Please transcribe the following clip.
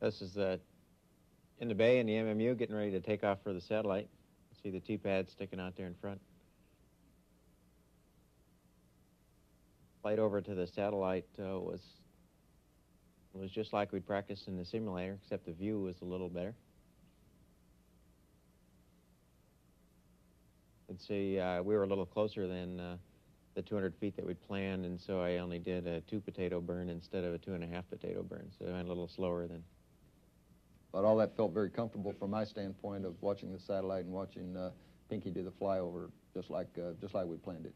This is in the bay in the MMU getting ready to take off for the satellite. See the T-pad sticking out there in front. Flight over to the satellite uh, was was just like we'd practiced in the simulator, except the view was a little better. And see, uh, we were a little closer than uh, the 200 feet that we'd planned, and so I only did a two potato burn instead of a two and a half potato burn, so I went a little slower than. But all that felt very comfortable from my standpoint of watching the satellite and watching uh, Pinky do the flyover, just like uh, just like we planned it.